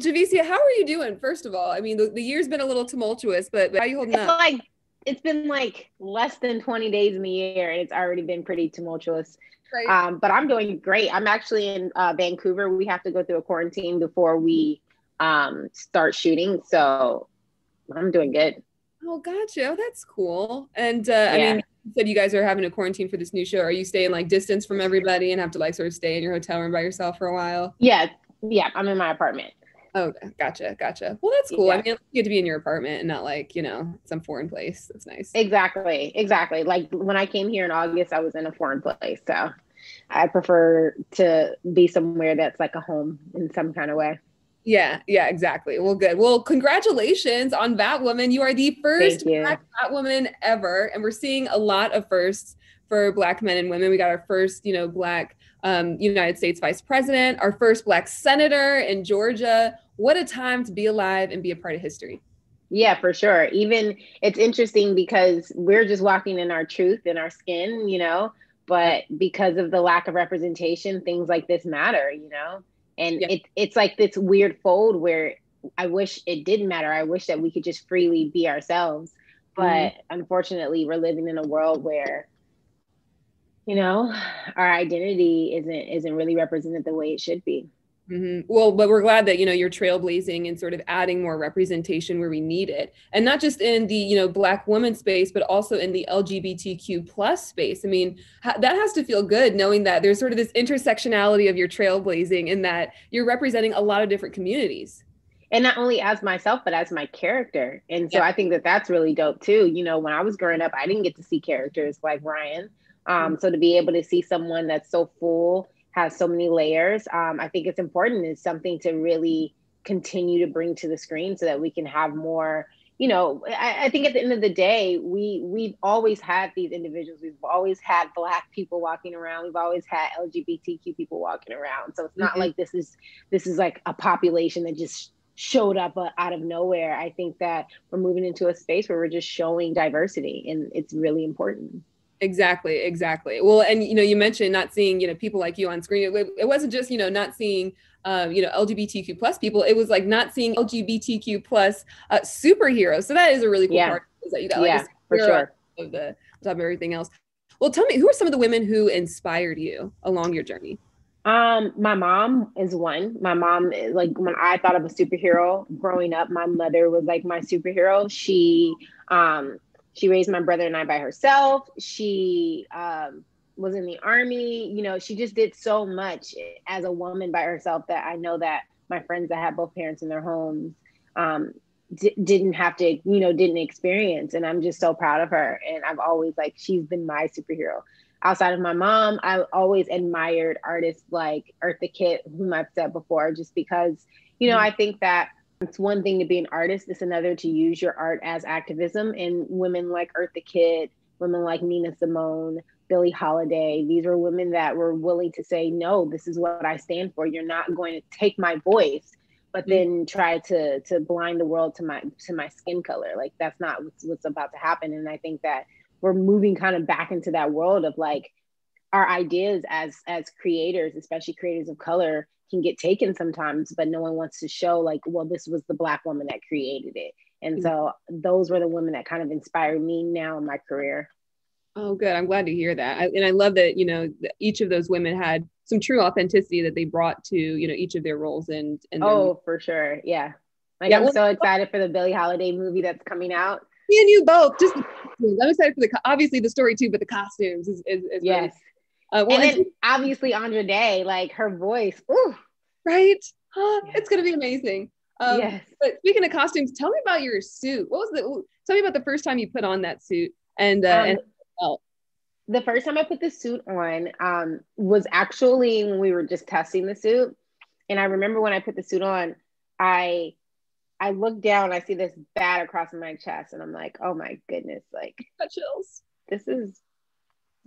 Javicia, how are you doing? First of all, I mean, the, the year's been a little tumultuous, but, but how are you holding it's up? Like it's been like less than 20 days in the year, and it's already been pretty tumultuous. Right. Um, but I'm doing great. I'm actually in uh, Vancouver. We have to go through a quarantine before we um, start shooting, so I'm doing good. Oh, gotcha. Oh, that's cool. And uh, yeah. I mean, you said you guys are having a quarantine for this new show. Are you staying like distance from everybody and have to like sort of stay in your hotel room by yourself for a while? Yeah, yeah. I'm in my apartment. Oh, gotcha, gotcha. Well, that's cool. Yeah. I mean, you get to be in your apartment and not like you know some foreign place. That's nice. Exactly, exactly. Like when I came here in August, I was in a foreign place, so I prefer to be somewhere that's like a home in some kind of way. Yeah, yeah, exactly. Well, good. Well, congratulations on Batwoman. You are the first Black Batwoman ever, and we're seeing a lot of firsts for Black men and women. We got our first, you know, Black um, United States Vice President, our first Black Senator in Georgia. What a time to be alive and be a part of history. Yeah, for sure. Even it's interesting because we're just walking in our truth in our skin, you know, but because of the lack of representation, things like this matter, you know and yeah. it, it's like this weird fold where i wish it didn't matter i wish that we could just freely be ourselves but mm-hmm. unfortunately we're living in a world where you know our identity isn't isn't really represented the way it should be Mm-hmm. Well, but we're glad that you know you're trailblazing and sort of adding more representation where we need it, and not just in the you know Black woman space, but also in the LGBTQ plus space. I mean, ha- that has to feel good knowing that there's sort of this intersectionality of your trailblazing, in that you're representing a lot of different communities. And not only as myself, but as my character. And so yeah. I think that that's really dope too. You know, when I was growing up, I didn't get to see characters like Ryan. Um, mm-hmm. So to be able to see someone that's so full has so many layers. Um, I think it's important. It's something to really continue to bring to the screen so that we can have more. You know, I, I think at the end of the day, we we've always had these individuals. We've always had Black people walking around. We've always had LGBTQ people walking around. So it's not mm-hmm. like this is this is like a population that just showed up uh, out of nowhere. I think that we're moving into a space where we're just showing diversity, and it's really important. Exactly, exactly. Well, and you know, you mentioned not seeing you know people like you on screen. It, it wasn't just you know not seeing um, you know LGBTQ plus people. It was like not seeing LGBTQ plus uh, superheroes. So that is a really cool yeah. part is that you got yeah, like for sure of the top of everything else. Well, tell me, who are some of the women who inspired you along your journey? Um, my mom is one. My mom, is, like when I thought of a superhero growing up, my mother was like my superhero. She um she raised my brother and I by herself. She um, was in the army. You know, she just did so much as a woman by herself that I know that my friends that have both parents in their homes um, d- didn't have to, you know, didn't experience. And I'm just so proud of her. And I've always like, she's been my superhero. Outside of my mom, I always admired artists like Eartha Kitt, whom I've said before, just because, you know, mm-hmm. I think that it's one thing to be an artist, it's another to use your art as activism. And women like Eartha Kitt, women like Nina Simone, Billie Holiday, these were women that were willing to say, no, this is what I stand for. You're not going to take my voice, but mm-hmm. then try to to blind the world to my to my skin color. Like that's not what's, what's about to happen. And I think that we're moving kind of back into that world of like our ideas as as creators, especially creators of color, can get taken sometimes, but no one wants to show like, well, this was the black woman that created it. And mm. so those were the women that kind of inspired me now in my career. Oh, good. I'm glad to hear that. I, and I love that, you know, each of those women had some true authenticity that they brought to, you know, each of their roles and, and oh, for sure. Yeah. Like yeah, I'm well, so excited for the Billie Holiday movie that's coming out. Me and you both. Just I'm excited for the obviously the story too, but the costumes is, is, is yes. Really, uh, well, and then obviously Andra Day, like her voice, ooh. right? Huh, yes. It's gonna be amazing. Um, yes. But speaking of costumes, tell me about your suit. What was the? Tell me about the first time you put on that suit and uh, um, and oh. The first time I put the suit on um, was actually when we were just testing the suit, and I remember when I put the suit on, I I look down, I see this bat across my chest, and I'm like, oh my goodness, like chills. This is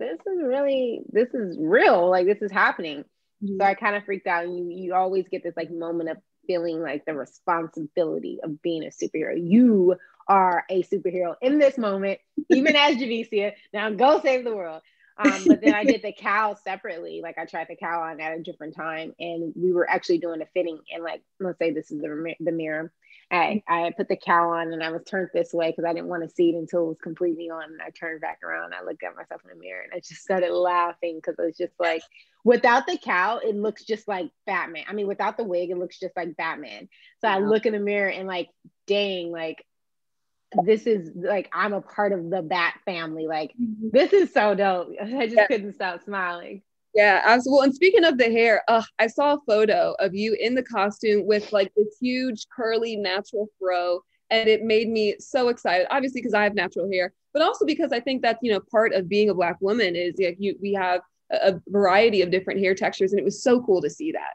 this is really this is real like this is happening mm-hmm. so i kind of freaked out and you you always get this like moment of feeling like the responsibility of being a superhero you are a superhero in this moment even as Javicia now go save the world Um, but then I did the cowl separately. Like I tried the cowl on at a different time, and we were actually doing a fitting. And like, let's say this is the the mirror. I I put the cowl on, and I was turned this way because I didn't want to see it until it was completely on. And I turned back around. I looked at myself in the mirror, and I just started laughing because it was just like, without the cowl, it looks just like Batman. I mean, without the wig, it looks just like Batman. So I look in the mirror and like, dang, like this is like I'm a part of the Bat family. Like mm-hmm. this is so dope. I just yeah. couldn't stop smiling. Yeah, absolutely. And speaking of the hair, uh, I saw a photo of you in the costume with like this huge curly natural fro, and it made me so excited. Obviously, because I have natural hair, but also because I think that you know part of being a black woman is like you we have a, a variety of different hair textures, and it was so cool to see that.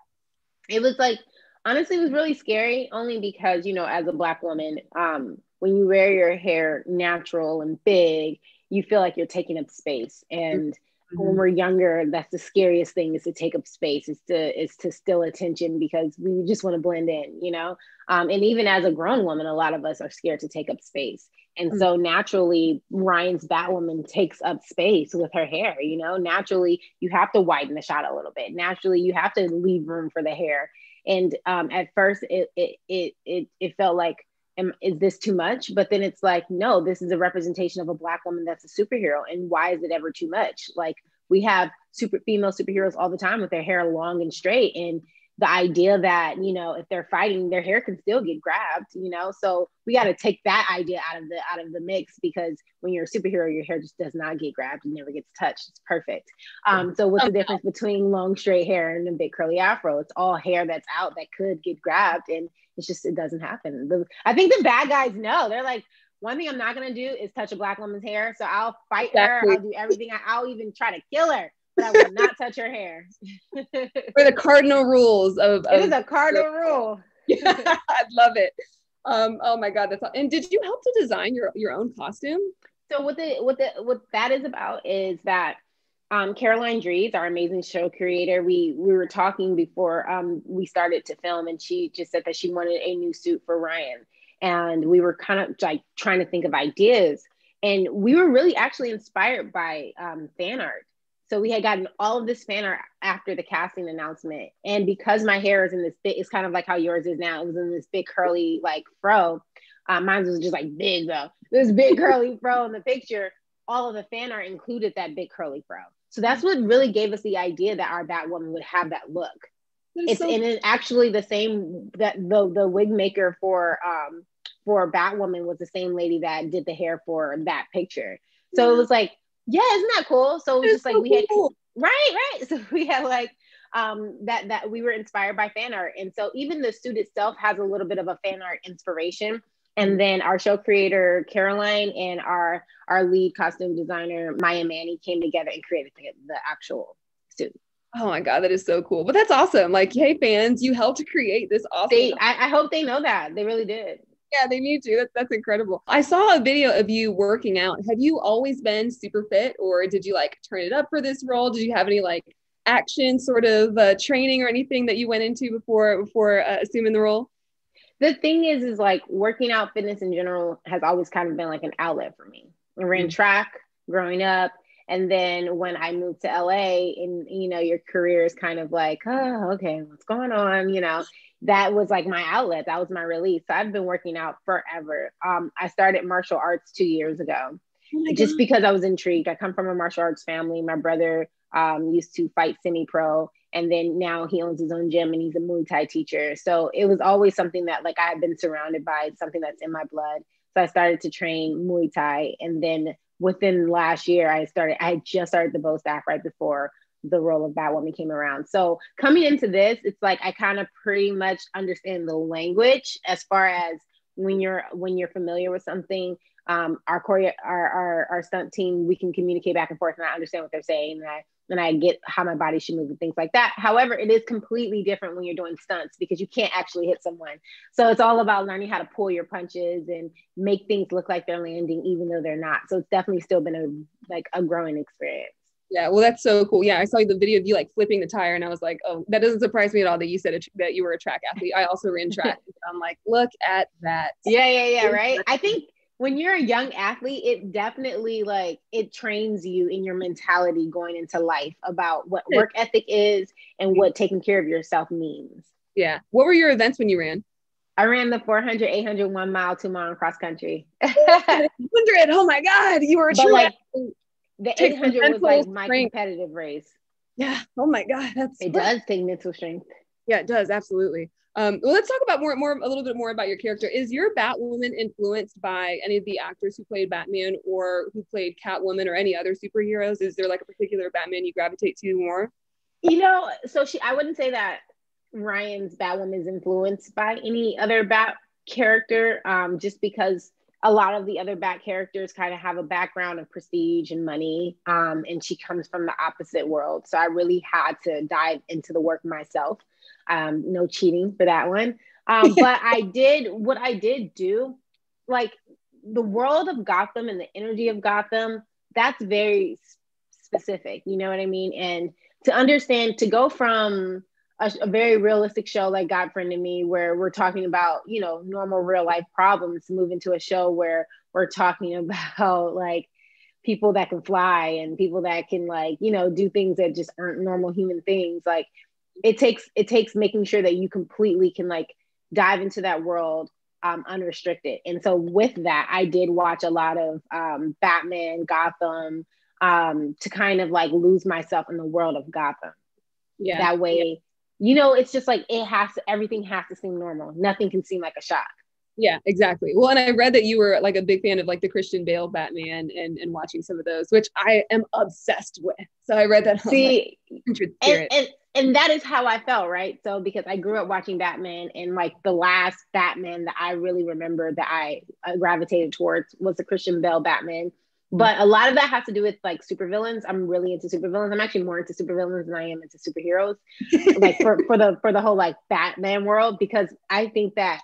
It was like honestly, it was really scary, only because you know, as a black woman, um, when you wear your hair natural and big, you feel like you're taking up space. And mm-hmm. When we're younger, that's the scariest thing is to take up space, is to is to steal attention because we just want to blend in, you know. Um, and even as a grown woman, a lot of us are scared to take up space. And mm-hmm. so naturally, Ryan's Batwoman takes up space with her hair. You know, naturally, you have to widen the shot a little bit. Naturally, you have to leave room for the hair. And um, at first, it it it it, it felt like am, is this too much? But then it's like, no, this is a representation of a black woman that's a superhero. And why is it ever too much? Like we have super female superheroes all the time with their hair long and straight. And the idea that, you know, if they're fighting, their hair can still get grabbed, you know? So we got to take that idea out of the out of the mix because when you're a superhero, your hair just does not get grabbed. It never gets touched. It's perfect. Um, so what's the difference between long straight hair and a big curly afro? It's all hair that's out that could get grabbed. And it's just it doesn't happen. The, I think the bad guys know. They're like, one thing I'm not gonna do is touch a black woman's hair. So I'll fight exactly. her. I'll do everything. I, will even try to kill her, but I will not touch her hair. For the cardinal rules of, of it is a cardinal rule. yeah, I love it. Um, oh my god, that's all. and did you help to design your your own costume? So what the what the what that is about is that um, Caroline Dries, our amazing show creator, we we were talking before um, we started to film, and she just said that she wanted a new suit for Ryan, and we were kind of like trying to think of ideas, and we were really actually inspired by um, fan art. So we had gotten all of this fan art after the casting announcement, and because my hair is in this big, it's kind of like how yours is now. It was in this big curly like fro. Uh, mine was just like big though. This big curly fro in the picture. All of the fan art included that big curly fro. So that's what really gave us the idea that our Batwoman would have that look. it's so- and it's actually the same that the the wig maker for um for Batwoman was the same lady that did the hair for that picture. So yeah. it was like, yeah, isn't that cool? So it was it's just like so we had right, right. So we had like um that that we were inspired by fan art. And so even the suit itself has a little bit of a fan art inspiration and then our show creator caroline and our our lead costume designer maya mani came together and created the, the actual suit oh my god that is so cool but that's awesome like hey fans you helped to create this awesome they, I, I hope they know that they really did yeah, they need to. That's, that's incredible. I saw a video of you working out. Have you always been super fit or did you like turn it up for this role? Did you have any like action sort of uh, training or anything that you went into before before uh, assuming the role? The thing is, is like working out fitness in general has always kind of been like an outlet for me. I ran mm-hmm. track growing up. And then when I moved to LA and, you know, your career is kind of like, oh, okay, what's going on? You know, that was like my outlet. That was my release. So I've been working out forever. Um, I started martial arts two years ago. Oh just because I was intrigued. I come from a martial arts family. My brother um, used to fight semi pro and then now he owns his own gym and he's a Muay Thai teacher. So it was always something that like I had been surrounded by, something that's in my blood. So I started to train Muay Thai, and then within last year, I started. I just started the Bo staff right before the role of Batwoman came around. So coming into this, it's like I kind of pretty much understand the language as far as when you're when you're familiar with something. Um, our, choreo- our our our stunt team, we can communicate back and forth, and I understand what they're saying. And I and I get how my body should move and things like that. However, it is completely different when you're doing stunts because you can't actually hit someone. So it's all about learning how to pull your punches and make things look like they're landing even though they're not. So it's definitely still been a like a growing experience. Yeah, well, that's so cool. Yeah, I saw the video of you like flipping the tire, and I was like, oh, that doesn't surprise me at all that you said that you were a track athlete. I also ran track. I'm like, look at that. Yeah, yeah, yeah. Right. I think when you're a young athlete, it definitely like it trains you in your mentality going into life about what work ethic is and what taking care of yourself means. Yeah. What were your events when you ran? I ran the 400, 800, one mile, two mile cross country. 100. Oh my God. You were a true like, The 800 was like my strength. competitive race. Yeah. Oh my God. That's it does take mental strength. Yeah, it does. Absolutely. Um, well, let's talk about more, more, a little bit more about your character. Is your Batwoman influenced by any of the actors who played Batman or who played Catwoman or any other superheroes? Is there like a particular Batman you gravitate to more? You know, so she, I wouldn't say that Ryan's Batwoman is influenced by any other Bat character, um, just because a lot of the other Bat characters kind of have a background of prestige and money, um, and she comes from the opposite world. So I really had to dive into the work myself. Um, no cheating for that one. Um, but I did what I did do, like the world of Gotham and the energy of Gotham, that's very specific. You know what I mean? And to understand, to go from a, a, very realistic show like God Friended Me, where we're talking about, you know, normal real life problems, move into a show where we're talking about like people that can fly and people that can like, you know, do things that just aren't normal human things. Like it takes it takes making sure that you completely can like dive into that world um, unrestricted. And so with that, I did watch a lot of um, Batman, Gotham, um, to kind of like lose myself in the world of Gotham. Yeah. That way. You know, it's just like it has to, everything has to seem normal. Nothing can seem like a shock. Yeah, exactly. Well, and I read that you were like a big fan of like the Christian Bale Batman and, and watching some of those, which I am obsessed with. So I read that. See, like, and, and, and that is how I felt, right? So because I grew up watching Batman, and like the last Batman that I really remember that I, I gravitated towards was the Christian Bale Batman. But a lot of that has to do with like supervillains. I'm really into supervillains. I'm actually more into supervillains than I am into superheroes. like for, for the for the whole like Batman world, because I think that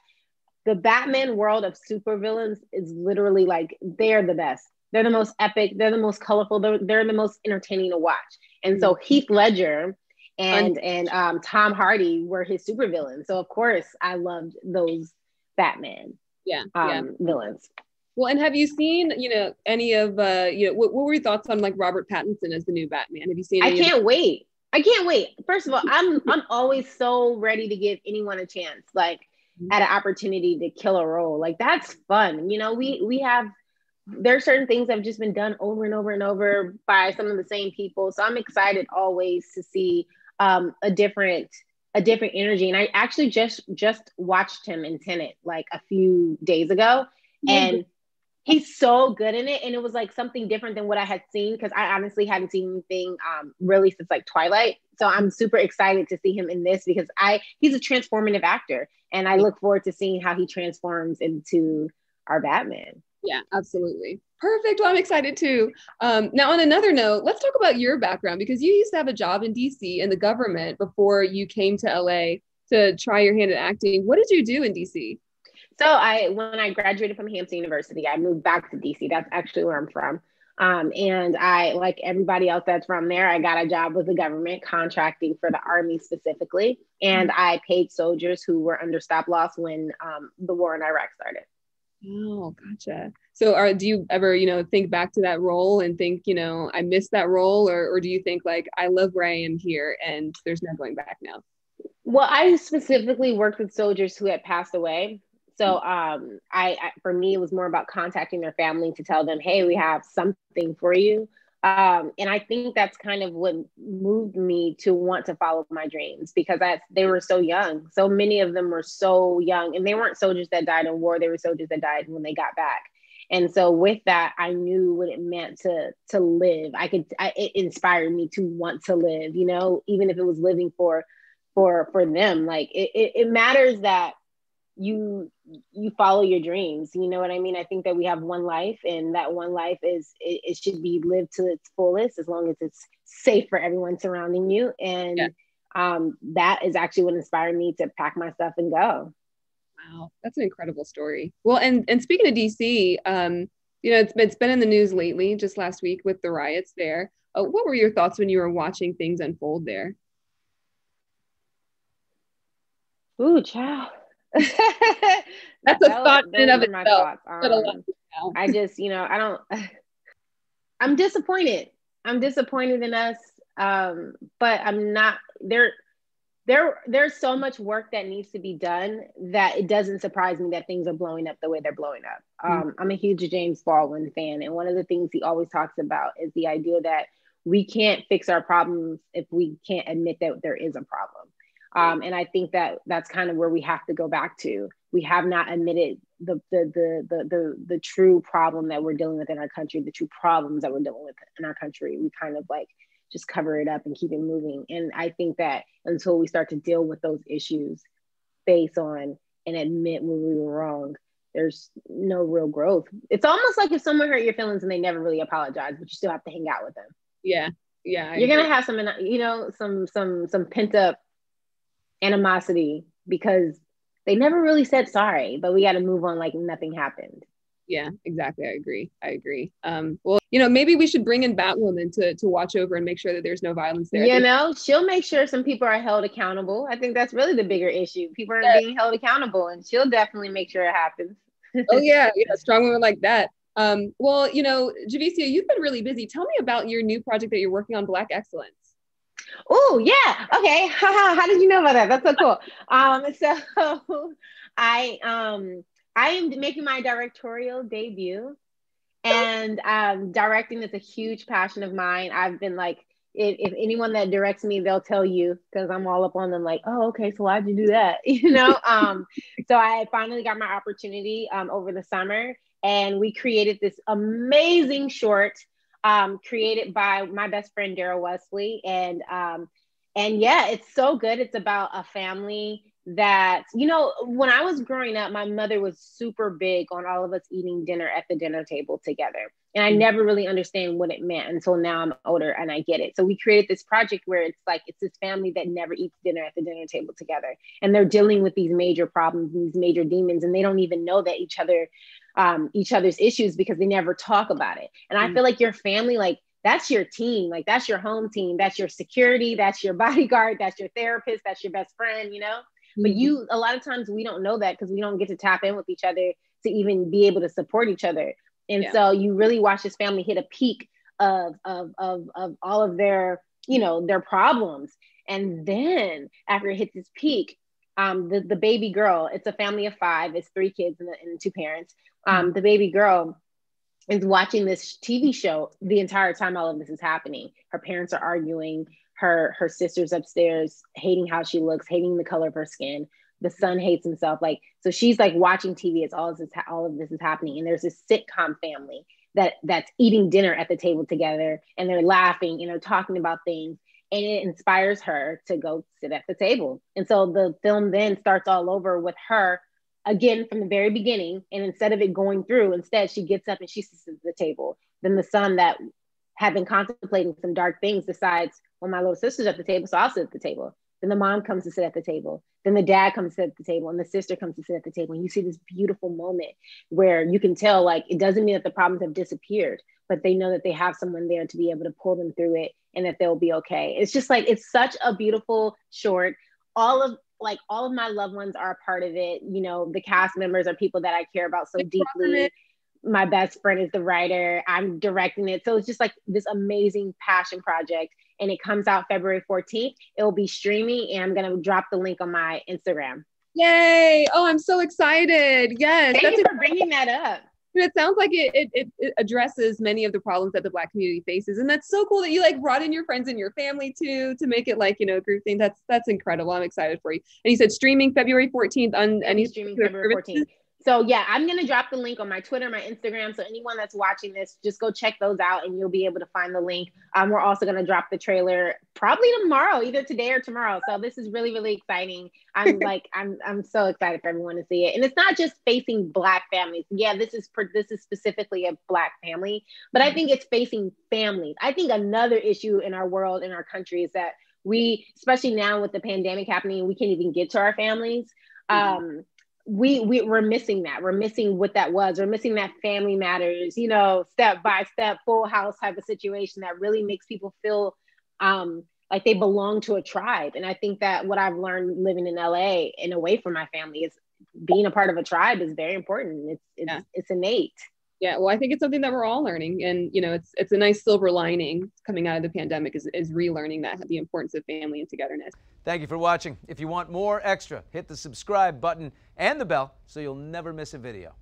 the Batman world of supervillains is literally like they're the best. They're the most epic. They're the most colorful. They're, they're the most entertaining to watch. And so mm-hmm. Heath Ledger and and um, Tom Hardy were his supervillains. So of course I loved those Batman. Yeah, um, yeah. villains. Well, and have you seen, you know, any of, uh, you know, what, what were your thoughts on like Robert Pattinson as the new Batman? Have you seen? I can't wait. I can't wait. First of all, I'm I'm always so ready to give anyone a chance, like mm-hmm. at an opportunity to kill a role. Like that's fun. You know, we we have there are certain things that have just been done over and over and over by some of the same people. So I'm excited always to see um, a different a different energy. And I actually just just watched him in Tenet like a few days ago, and he's so good in it. And it was like something different than what I had seen because I honestly hadn't seen anything um, really since like Twilight. So I'm super excited to see him in this because I he's a transformative actor, and I look forward to seeing how he transforms into our Batman. Yeah, absolutely. Perfect. Well, I'm excited too. Um, now, on another note, let's talk about your background because you used to have a job in DC in the government before you came to LA to try your hand at acting. What did you do in DC? So, I when I graduated from Hampton University, I moved back to DC. That's actually where I'm from. Um, and I, like everybody else that's from there, I got a job with the government contracting for the Army specifically. And mm-hmm. I paid soldiers who were under stop loss when um, the war in Iraq started. Oh, gotcha. So, are do you ever, you know, think back to that role and think, you know, I missed that role, or or do you think like I love where I am here and there's no going back now? Well, I specifically worked with soldiers who had passed away. So, um, I, I for me, it was more about contacting their family to tell them, hey, we have something for you. Um, and I think that's kind of what moved me to want to follow my dreams because they were so young. So many of them were so young, and they weren't soldiers that died in war. They were soldiers that died when they got back. And so with that, I knew what it meant to to live. I could. I, it inspired me to want to live. You know, even if it was living for for for them. Like it, it, it matters that you you follow your dreams. You know what i mean? I think that we have one life and that one life is it, it should be lived to its fullest as long as it's safe for everyone surrounding you. And yeah. um, that is actually what inspired me to pack my stuff and go. Wow. That's an incredible story. Well and and speaking of dc um, you know it's, it's been in the news lately just last week with the riots there. Uh, what were your thoughts when you were watching things unfold there? Ooh, child. That's a thought in of itself. Um, I just, you know, I don't. I'm disappointed. I'm disappointed in us. Um, but I'm not there. There, there's so much work that needs to be done that it doesn't surprise me that things are blowing up the way they're blowing up. Mm-hmm. Um, I'm a huge James Baldwin fan, and one of the things he always talks about is the idea that we can't fix our problems if we can't admit that there is a problem. Um, and I think that that's kind of where we have to go back to. We have not admitted the, the the the the the true problem that we're dealing with in our country, the true problems that we're dealing with in our country. We kind of like just cover it up and keep it moving. And I think that until we start to deal with those issues face on and admit when we were wrong, there's no real growth. It's almost like if someone hurt your feelings and they never really apologize, but you still have to hang out with them. Yeah. Yeah. I You're agree. gonna have some, you know, some some some pent up animosity because they never really said sorry, but we got to move on like nothing happened. Yeah, exactly. I agree. I agree. Um, well, you know, maybe we should bring in Batwoman to to watch over and make sure that there's no violence there. You know, she'll make sure some people are held accountable. I think that's really the bigger issue. People are yeah. being held accountable, and she'll definitely make sure it happens. oh yeah, yeah, strong woman like that. Um, well, you know, Javicia, you've been really busy. Tell me about your new project that you're working on, Black Excellence. Oh yeah, okay. How did you know about that? That's so cool. Um, so I um I am making my directorial debut, and um, directing is a huge passion of mine. I've been like, if, if anyone that directs me, they'll tell you because I'm all up on them. Like, oh, okay, so why'd you do that? You know. um, so I finally got my opportunity um, over the summer, and we created this amazing short um, created by my best friend Daryl Wesley, and um, and yeah, it's so good. It's about a family that you know when i was growing up my mother was super big on all of us eating dinner at the dinner table together and i mm-hmm. never really understand what it meant until now i'm older and i get it. So we created this project where it's like it's this family that never eats dinner at the dinner table together. And they're dealing with these major problems these major demons and they don't even know that each other um, each other's issues because they never talk about it. And i mm. feel like your family like that's your team. Like that's your home team. That's your security. That's your bodyguard. That's your therapist. That's your best friend you know? Mm-hmm. But you, a lot of times we don't know that because we don't get to tap in with each other to even be able to support each other. And yeah. so you really watch this family hit a peak of, of, of, of all of their, you know, their problems. And then after it hits its peak, um, the, the baby girl, it's a family of five, it's three kids and, and two parents. Um, the baby girl is watching this TV show the entire time all of this is happening. Her parents are arguing her her sister's upstairs hating how she looks hating the color of her skin the son hates himself like so she's like watching tv it's all of this all of this is happening and there's this sitcom family that that's eating dinner at the table together and they're laughing you know talking about things and it inspires her to go sit at the table and so the film then starts all over with her again from the very beginning and instead of it going through instead she gets up and she sits at the table then the son that had been contemplating some dark things decides well, my little sister's at the table, so I'll sit at the table. Then the mom comes to sit at the table. Then the dad comes to sit at the table, and the sister comes to sit at the table. And you see this beautiful moment where you can tell, like, it doesn't mean that the problems have disappeared, but they know that they have someone there to be able to pull them through it and that they'll be okay. It's just like, it's such a beautiful short. All of like all of my loved ones are a part of it. You know, the cast members are people that I care about so deeply my best friend is the writer. I'm directing it. So it's just like this amazing passion project. And it comes out February 14th. It will be streaming, and I'm going to drop the link on my Instagram. Yay. Oh, I'm so excited. Yes. Thank you for bringing that up. It sounds like it, it, it addresses many of the problems that the Black community faces, and that's so cool that you like brought in your friends and your family too to make it like you know a group thing. That's that's incredible. I'm excited for you. And you said streaming February 14th on any streaming February 14th. So yeah, I'm gonna drop the link on my Twitter, my Instagram. So anyone that's watching this, just go check those out, and you'll be able to find the link. Um, we're also gonna drop the trailer probably tomorrow, either today or tomorrow. So this is really, really exciting. I'm like, I'm, I'm so excited for everyone to see it. And it's not just facing Black families. Yeah, this is per, this is specifically a Black family, but I think it's facing families. I think another issue in our world, in our country, is that we, especially now with the pandemic happening, we can't even get to our families. Mm-hmm. Um, we, we we're missing that. We're missing what that was. We're missing that family matters you know step by step full house type of situation that really makes people feel um like they belong to a tribe. And i think that what i've learned living in la and away from my family is being a part of a tribe is very important. It's it's, yeah. it's innate. Yeah, well, I think it's something that we're all learning, and you know, it's it's a nice silver lining coming out of the pandemic is is relearning that the importance of family and togetherness. Thank you for watching. If you want more extra, hit the subscribe button and the bell so you'll never miss a video.